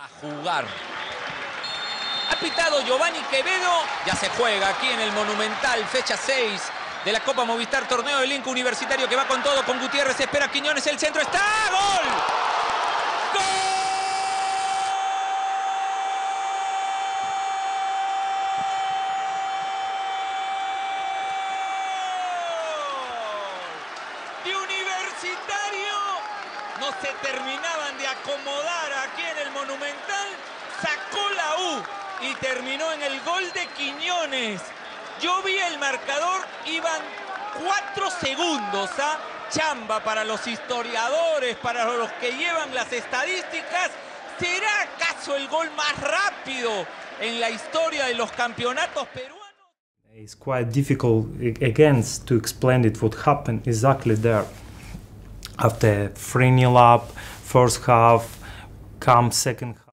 a jugar. Ha pitado Giovanni Quevedo, ya se juega aquí en el Monumental, fecha 6 de la Copa Movistar, torneo del Inca Universitario que va con todo, con Gutiérrez, espera Quiñones, el centro está, ¡gol! ¡Gol! Universitario no se terminaban de acomodar Monumental, sacó la U y terminó en el gol de Quiñones. Yo vi el marcador, iban cuatro segundos a chamba para los historiadores, para los que llevan las estadísticas. ¿Será acaso el gol más rápido en la historia de los campeonatos peruanos? It's quite difficult again to explain it what happened exactly there. After 3 0 up, first half, come second.